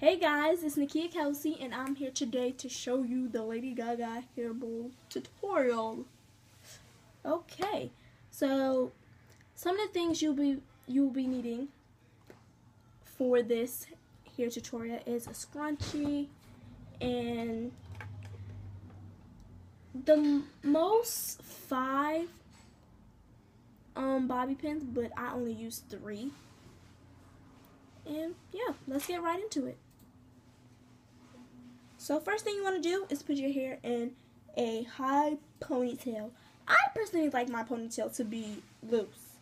Hey guys, it's Nakia Kelsey and I'm here today to show you the Lady Gaga hair bowl tutorial. Okay, so some of the things you'll be you'll be needing for this hair tutorial is a scrunchie and the most five um bobby pins, but I only use three. And yeah, let's get right into it. So first thing you want to do is put your hair in a high ponytail. I personally like my ponytail to be loose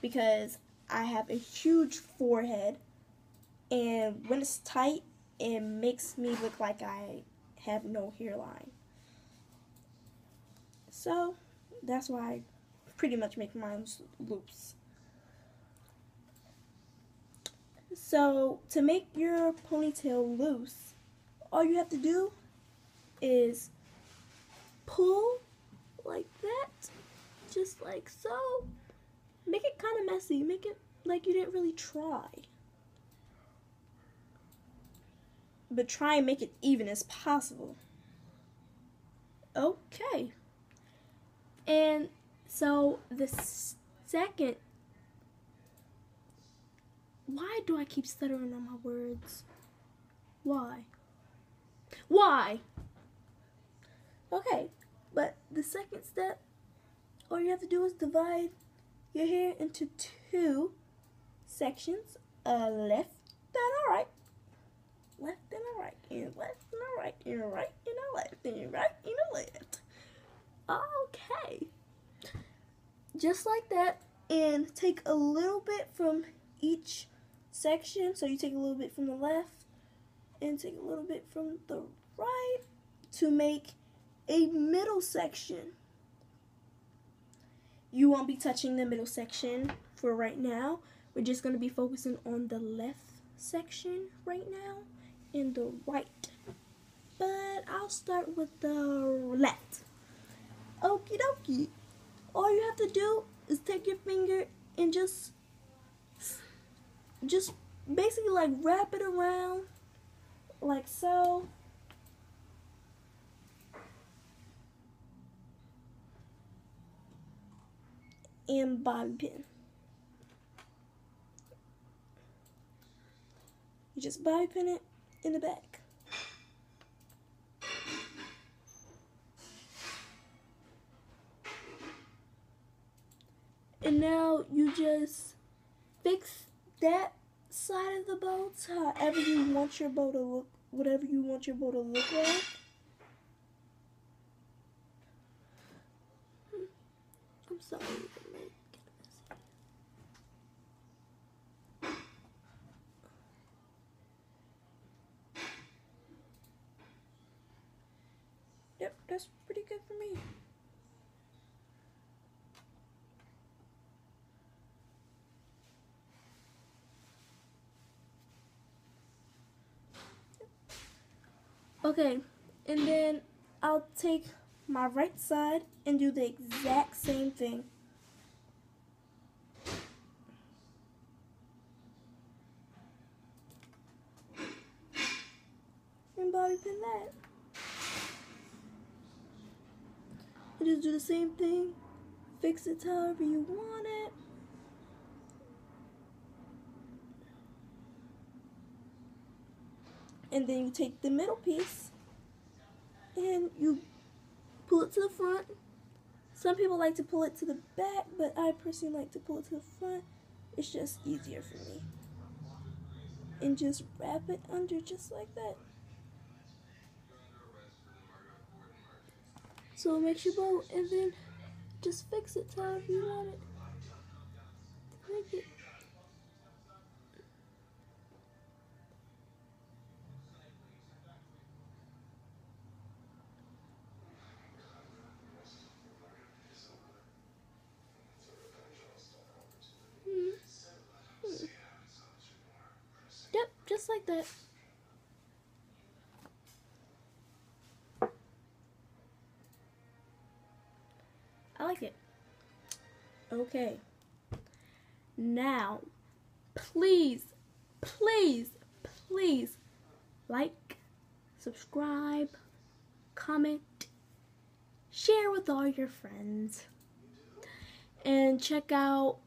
because I have a huge forehead and when it's tight it makes me look like I have no hairline. So that's why I pretty much make mine loose. So to make your ponytail loose, all you have to do is pull like that, just like so. Make it kind of messy. Make it like you didn't really try. But try and make it even as possible. Okay. And so the second why do I keep stuttering on my words? Why? Why? Okay, but the second step, all you have to do is divide your hair into two sections, a left and a right, left and a right, and left and a right, and right and a left, and right and a left. Okay. Just like that, and take a little bit from each section. So you take a little bit from the left and take a little bit from the right to make a middle section. You won't be touching the middle section for right now. We're just going to be focusing on the left section right now and the right. But I'll start with the left. Okie dokie. All you have to do is take your finger and just just basically like wrap it around like so. And bobby pin. You just bobby pin it in the back. And now you just fix that side of the boat however you want your boat to look, whatever you want your boat to look like. I'm sorry. That's pretty good for me. Okay, and then I'll take my right side and do the exact same thing. And bobby pin that. Just do the same thing. Fix it however you want it. and then you take the middle piece and you pull it to the front. Some people like to pull it to the back, but I personally like to pull it to the front. It's just easier for me. And just wrap it under just like that. So it makes your bow and then just fix it however you want it. Make it hmm. Hmm. just like that. I like it. Okay. Now, please, please, please like, subscribe, comment, share with all your friends, and check out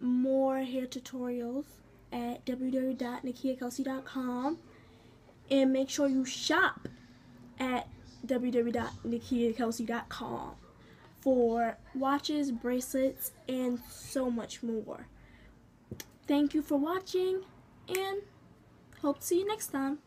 more hair tutorials at www.nakiakelsey.com and make sure you shop at www.nakiakelsey.com for watches, bracelets, and so much more. Thank you for watching and hope to see you next time.